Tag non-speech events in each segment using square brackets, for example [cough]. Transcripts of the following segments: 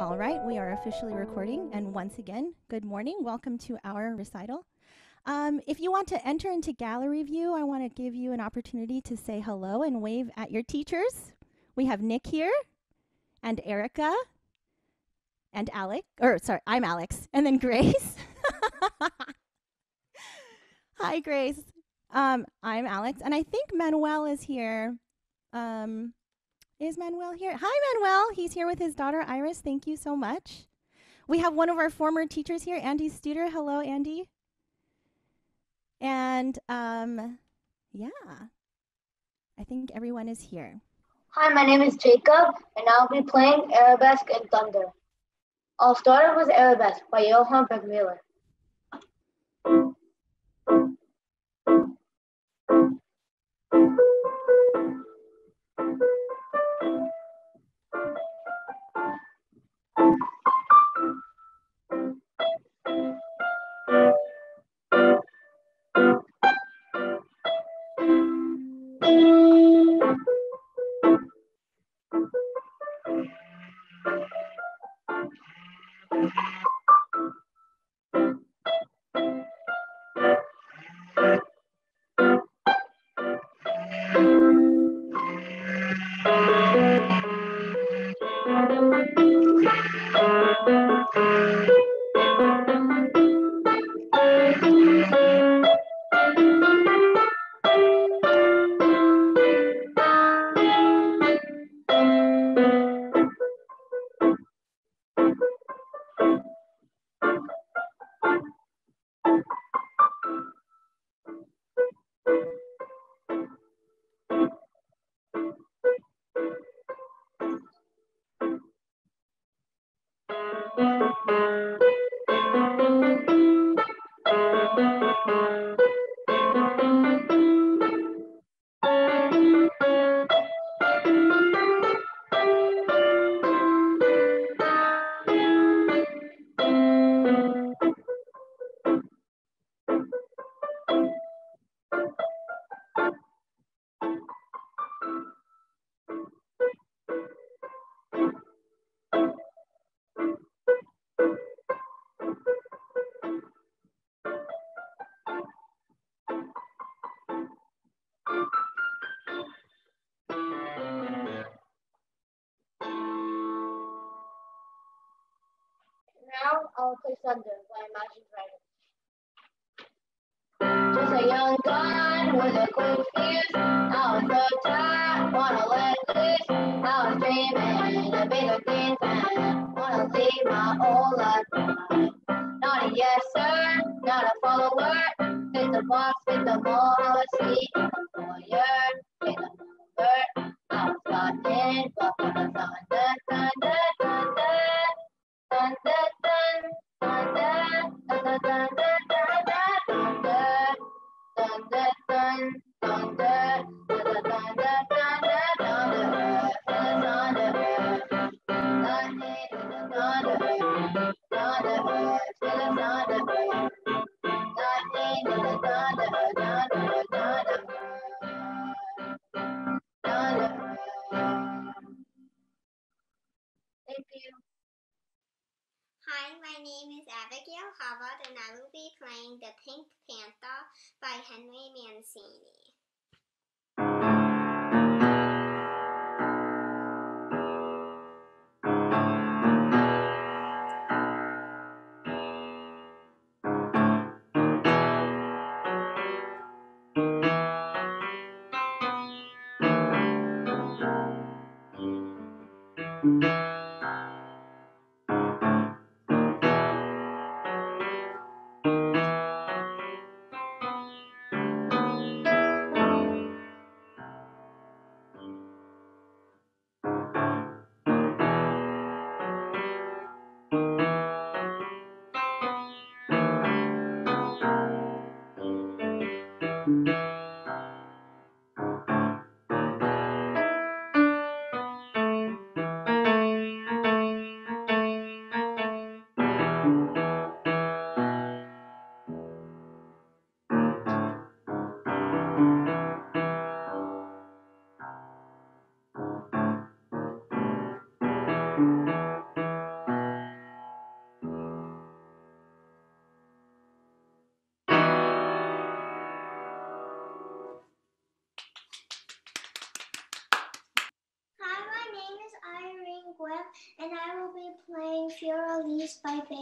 All right, we are officially recording. And once again, good morning. Welcome to our recital. Um, if you want to enter into gallery view, I want to give you an opportunity to say hello and wave at your teachers. We have Nick here, and Erika, and Alex. Or, sorry, I'm Alex. And then Grace. [laughs] Hi, Grace. Um, I'm Alex, and I think Manuel is here. Um, is Manuel here? Hi, Manuel. He's here with his daughter Iris. Thank you so much. We have one of our former teachers here, Andy Studer. Hello, Andy. And um, yeah, I think everyone is here. Hi, my name is Jacob, and I'll be playing Arabesque and Thunder. I'll start with Arabesque by Johann Burgmüller. Thank you. Thunder by Imagine Dragons. Just a young gun with a quick fuse. I was so tired, wanna let loose. I was dreaming of being a clean fan. Wanna leave my old life. Not a yes sir, not a follower. Fit the box, fit the mold, I was. Música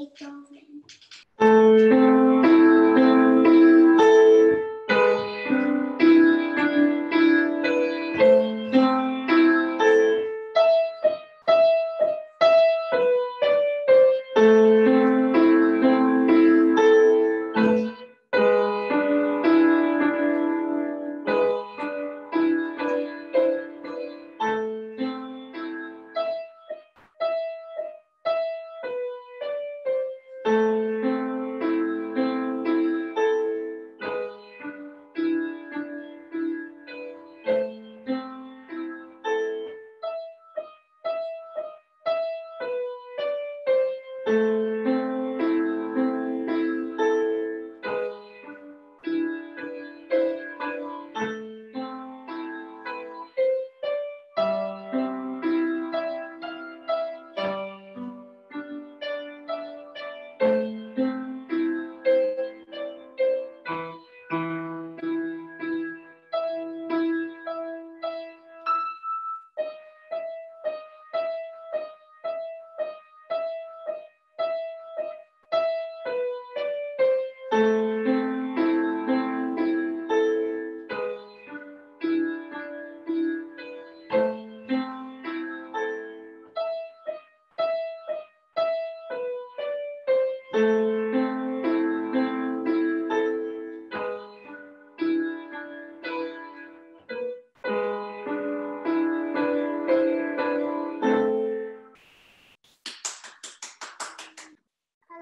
Für Elise by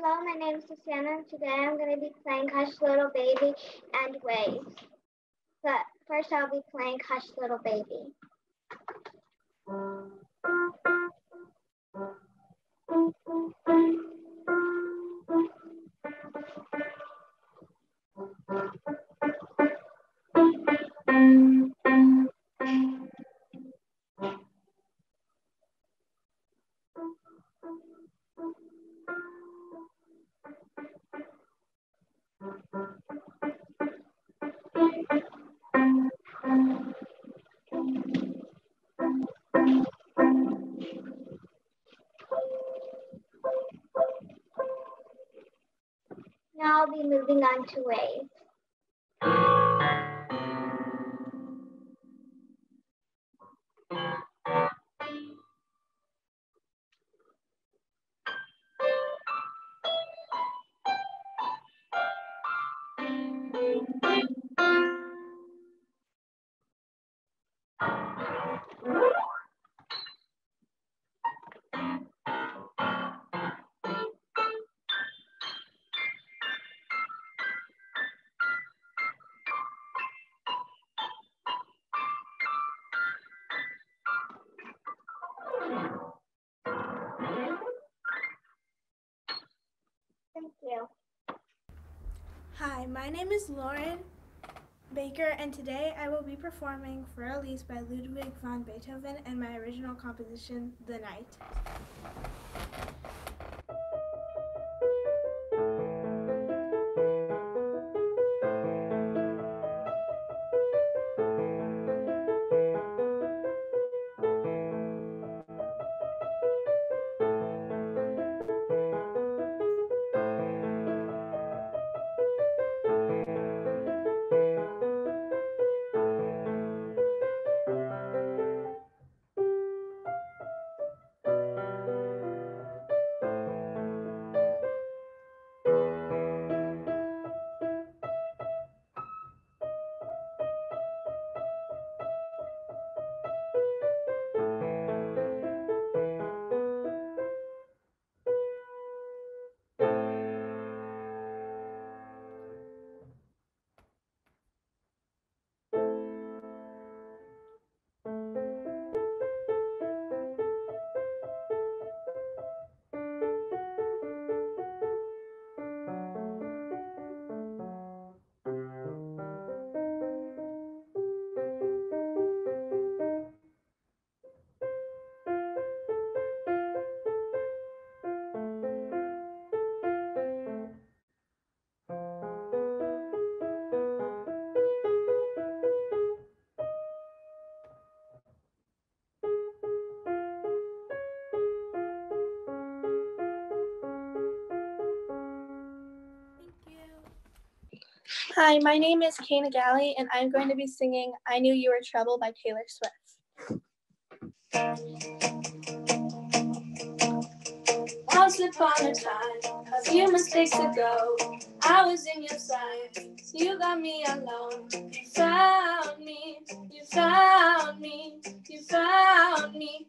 Hello, my name is Susanna, and today I'm going to be playing Hush Little Baby and Waves. But first, I'll be playing Hush Little Baby. I'll be moving on to Waves. My name is Loren Baker, and today I will be performing Für Elise by Ludwig van Beethoven and my original composition, The Night. Hi, my name is Cayna Galley, and I'm going to be singing I Knew You Were Trouble by Taylor Swift. Once upon a time, a few mistakes ago, I was in your sight. You got me alone. You found me. You found me. You found me.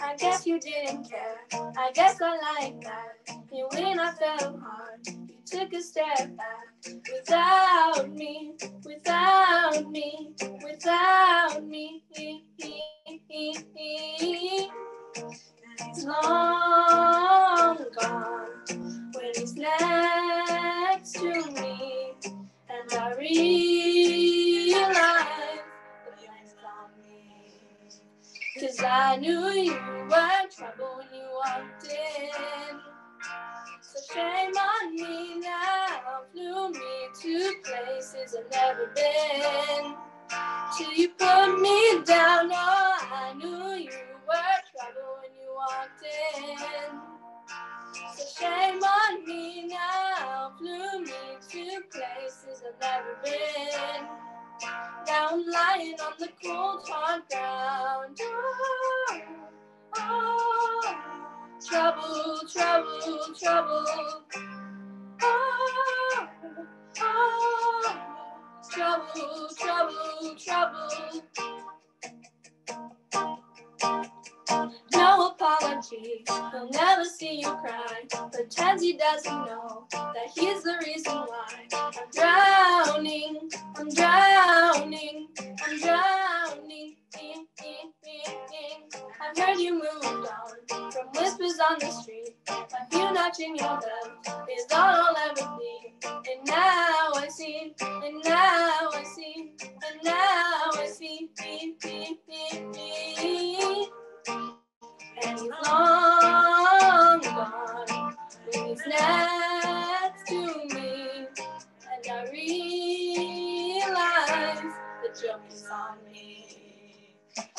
I guess you didn't care. I guess I like that. You when I fell hard, you took a step back. Without me, without me, without me. He's long gone next to me, and I realize the blind's on me. Cause I knew you were trouble when you walked in. So shame on me now, flew me to places I've never been. Till you put me down, oh, I knew you were trouble when you walked in. So shame on me now, flew me to places I've never been. Now I'm lying on the cold hard ground. Oh, oh, trouble, trouble, trouble. Oh, oh, trouble, trouble, trouble. Apology, he'll never see you cry. Pretends he doesn't know that he's the reason why. I'm drowning, I'm drowning, I'm drowning. I've heard you moved on from whispers on the street. A few notching your belt is all I'll ever be. And now I see, and now I see, and now I see. He's long gone he's next to me. And I realize the joke is on me.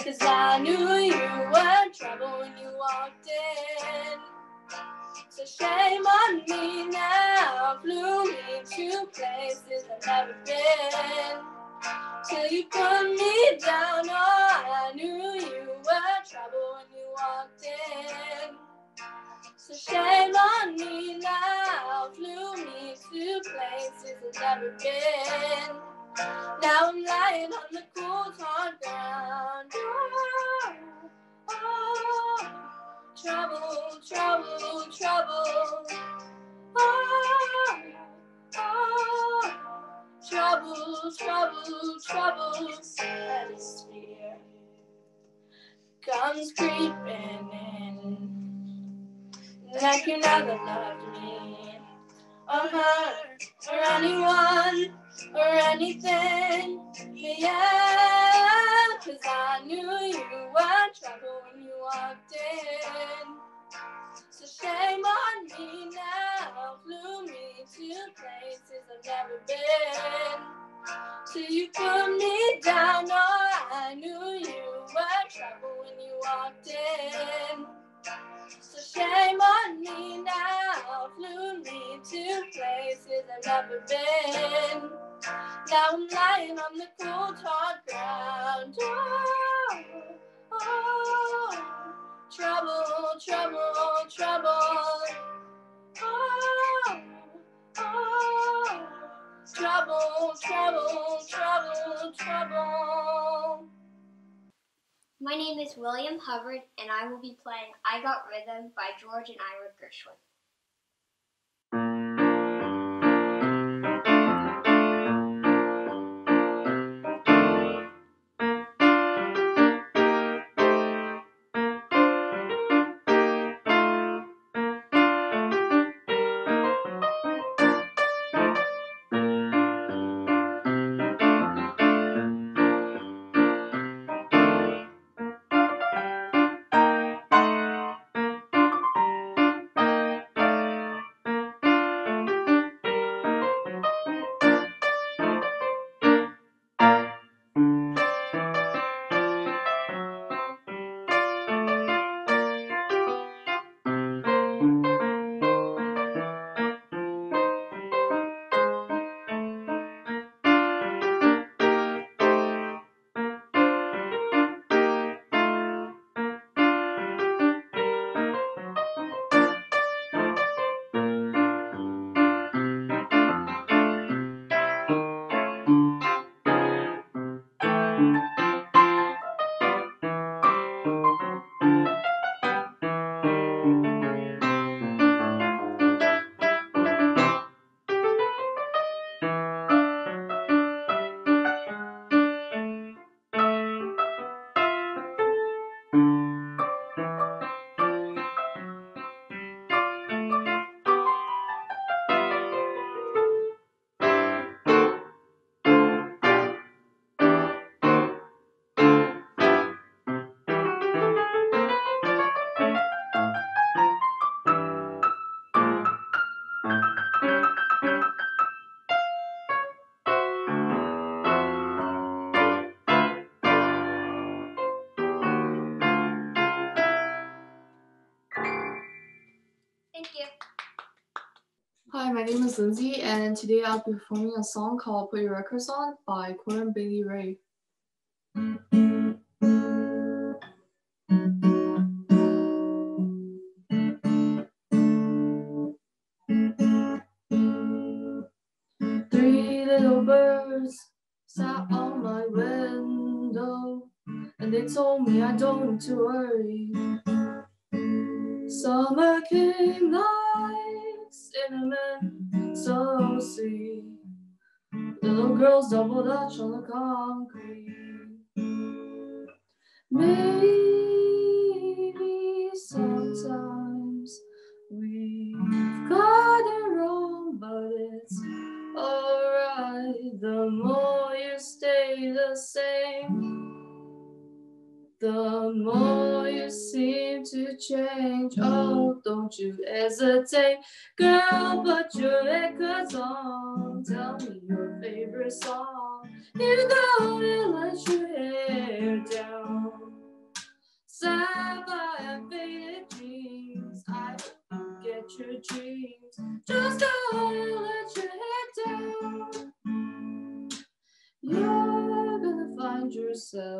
Cause I knew you were trouble when you walked in. So shame on me now, flew me to places I've never been. Till you put me down, oh, I knew you So shame on me now, flew me to places I've never been. Now I'm lying on the cold hard ground. Oh, oh, trouble, trouble, trouble. Oh, oh, trouble, trouble, trouble. Atmosphere comes creeping in, like you never loved me, oh, or her, or anyone or anything. Yeah, cause I knew you were trouble when you walked in. So shame on me now, flew me to places I've never been. Till you put me down, oh, I knew you were trouble when you walked in. So shame on me now, flew me to places I've never been. Now I'm lying on the cold hard ground. Oh, oh, trouble, trouble, trouble. Oh, oh, trouble, trouble, trouble, trouble. My name is William Hubbard, and I will be playing I Got Rhythm by George and Ira Gershwin. Lindsay, and today I'll be performing a song called Put Your Records On by Corinne Bailey Rae. Three little birds sat on my window, and they told me I don't need to worry. Summer came like cinnamon, so sweet. Little girls double dutch on the concrete. Maybe sometimes we've got it wrong, but it's alright. The more you stay the same, the more you seem to change. Mm. Oh, don't you hesitate, girl, put your records on. Tell me your favorite song. You go and let your hair down. Sapphire and faded dreams. I you get your dreams. Just go and let your head down. You're gonna find yourself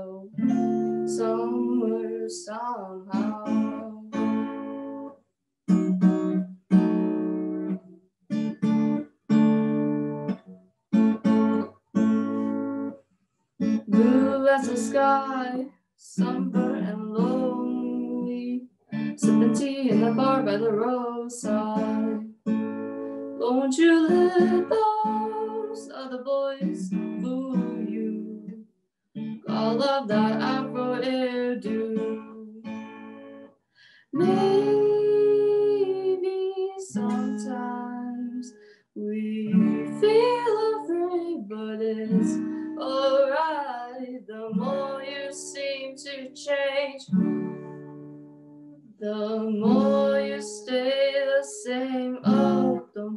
sky, somber and lonely, sipping tea in the bar by the roadside. Won't you let those other boys fool you? All of that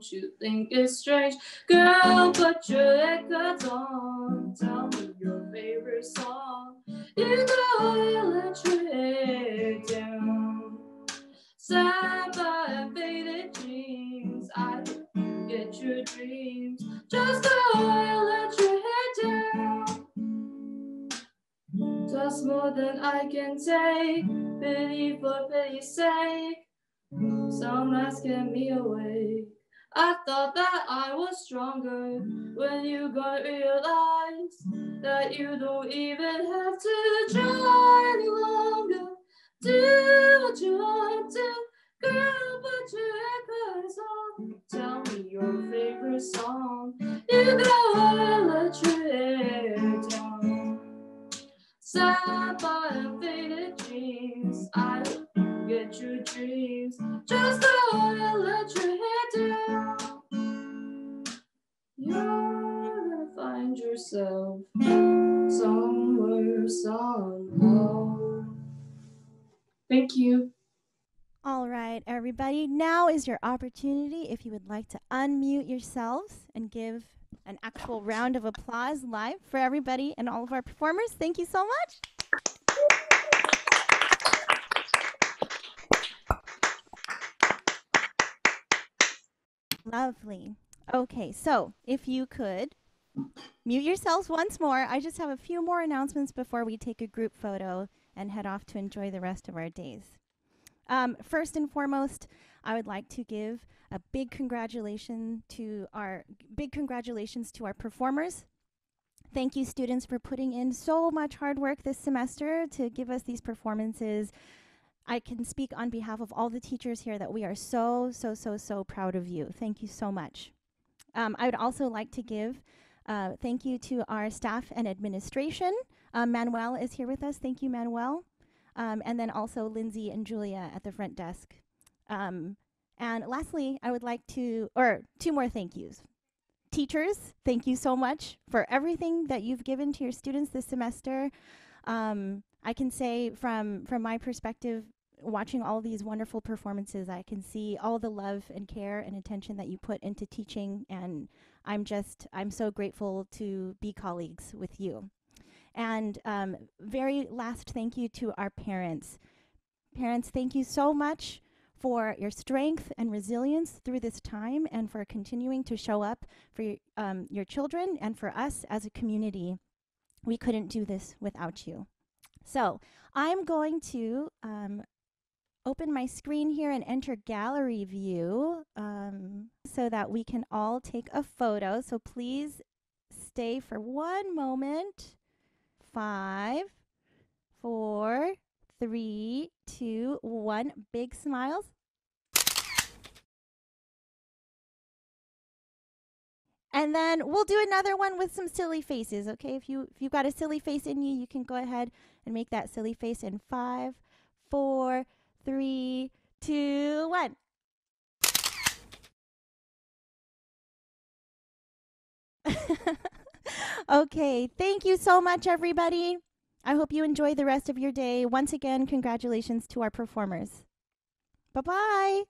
don't you think it's strange? Girl, put your records on. Tell me your favorite song. You and let your down. Sapphire and faded dreams. I hope get your dreams. Just go and let your hair down. Just more than I can take. Pity for pity's sake. Some nights me awake. I thought that I was stronger when you got realize that you don't even have to try any longer. Do what you want to, girl. Put your records on. Tell me your favorite song. You go hair down. Sapphire faded jeans. I hope you get your dreams. Just go and let your hair down. You're gonna find yourself somewhere, somehow. Thank you. All right, everybody. Now is your opportunity if you would like to unmute yourselves and give an actual round of applause live for everybody and all of our performers. Thank you so much. Lovely. Okay, so if you could mute yourselves once more. I just have a few more announcements before we take a group photo and head off to enjoy the rest of our days. Um, first and foremost, I would like to give a big congratulation to our big congratulations to our performers. Thank you, students, for putting in so much hard work this semester to give us these performances. I can speak on behalf of all the teachers here that we are so, so, so, so proud of you. Thank you so much. Um, I would also like to give uh, thank you to our staff and administration. Um, Manuel is here with us. Thank you, Manuel. Um, and then also Lindsay and Julia at the front desk. Um, and lastly, I would like to, or two more thank yous. Teachers, thank you so much for everything that you've given to your students this semester. Um, I can say from from my perspective, watching all these wonderful performances, I can see all the love and care and attention that you put into teaching, and I'm just I'm so grateful to be colleagues with you. And um, very last thank you to our parents. Parents, thank you so much for your strength and resilience through this time and for continuing to show up for um, your children and for us as a community. We couldn't do this without you. So I'm going to um, open my screen here and enter gallery view um, so that we can all take a photo. So please stay for one moment. Five, four, three, two, one. Big smiles. And then we'll do another one with some silly faces, okay? If you if you've got a silly face in you, you can go ahead and make that silly face in five, four, three, two, one. [laughs] okay, thank you so much, everybody. I hope you enjoy the rest of your day. Once again, congratulations to our performers. Bye bye.